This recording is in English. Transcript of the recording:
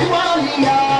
Money,